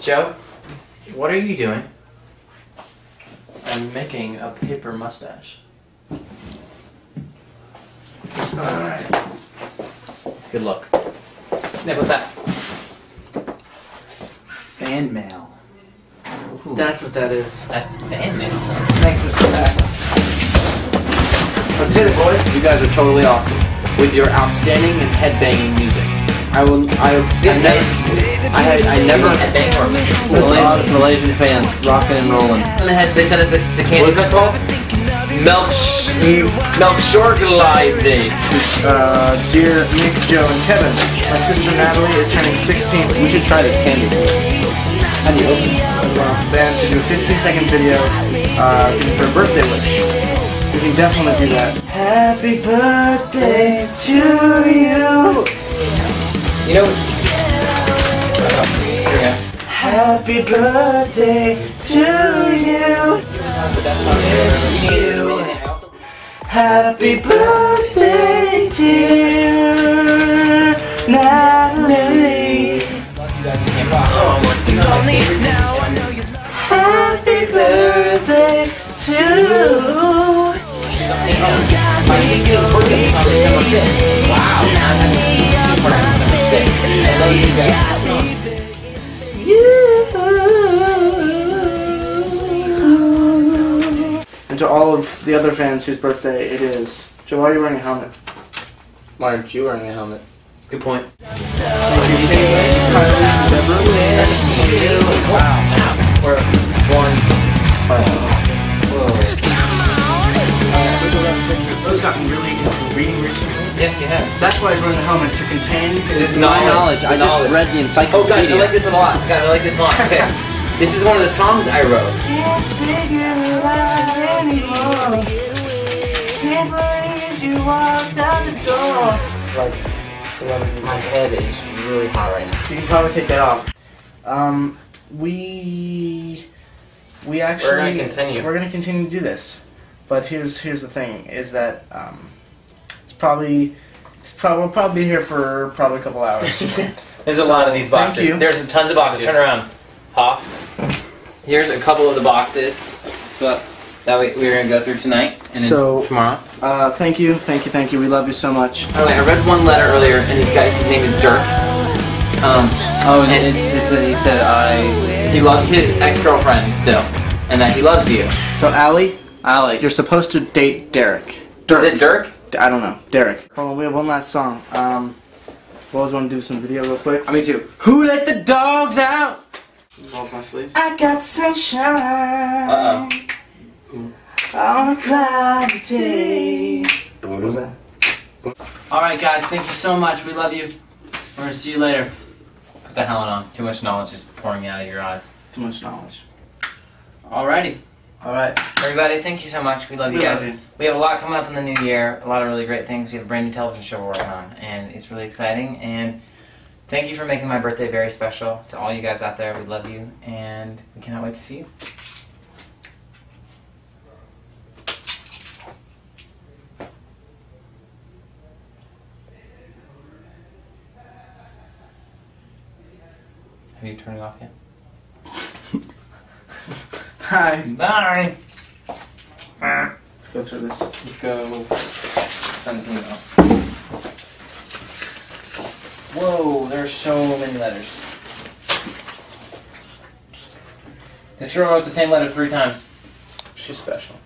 Joe, what are you doing? I'm making a paper mustache. Alright. It's a good look. Nick, what's that? Fan mail. That's what that is. That fan mail. Thanks, Mr. Sachs. Let's hit it, boys. You guys are totally awesome with your outstanding and headbanging music. I will. I. I never. I had. I never. Headbang for me. Malaysian, Malaysian fans, rocking and rolling. And they, had, they sent us the, the candy festival. Milk, sh- m- milk short live day. Uh, dear Nick, Joe, and Kevin, my sister Natalie is turning 16. We should try this candy. How do you open it? I want the band to do a 15 second video uh, giving her a birthday wish. We can definitely do that. Happy birthday to you. You know. Happy birthday to you. you. Happy birthday, dear Natalie. Happy birthday to you. And all of the other fans whose birthday it is. Joe, why are you wearing a helmet? Why aren't you wearing a helmet? Good point. Thank you, Kate, Kylie, Deborah. Wow. We're born. Those gotten really into reading recently. Yes, he has. That's why he's wearing a helmet to contain his My knowledge. I just Knowledge. read the encyclopedia. Oh, guys, I like this one a lot. Guys, I like this one a lot. Okay. this is one of the songs I wrote. Can't figure it out anymore. Can't believe you walked out the door. Like, my head is really hot right now. You can probably take that off. Um, we we actually we're gonna continue. We're gonna continue to do this, but here's here's the thing: is that um, it's probably it's probably we'll probably be here for probably a couple hours. There's a lot of these thank boxes. you. There's tons of boxes. Turn around. Hoff. Here's a couple of the boxes but that we, we're going to go through tonight and So- tomorrow. uh, thank you, thank you, thank you. We love you so much. By the way, I read one letter earlier, and this guy's his name is Dirk. Um, Oh, and And- it's, it's, he said I. he loves his ex-girlfriend still, and that he loves you. So, Allie, Alec. you're supposed to date Derek. Is Dirk. it Dirk? I don't know. Derek. Hold on, we have one last song. Um, we always want to do some video real quick. I me too. Who let the dogs out? Off my sleeves. I got sunshine Uh on a cloudy day. What was that? Alright, guys, thank you so much. We love you. We're gonna see you later. Put the helmet on. Too much knowledge is pouring out of your eyes. Too much knowledge. Alrighty. Alright. Everybody, thank you so much. We love you We guys. love you. We have a lot coming up in the new year. A lot of really great things. We have a brand new television show we're working on, and it's really exciting. And thank you for making my birthday very special. To all you guys out there, we love you, and we cannot wait to see you. Have you turned it off yet? Hi. Bye. Let's go through this. Let's go. Send an email. Whoa, there are so many letters. This girl wrote the same letter three times. She's special.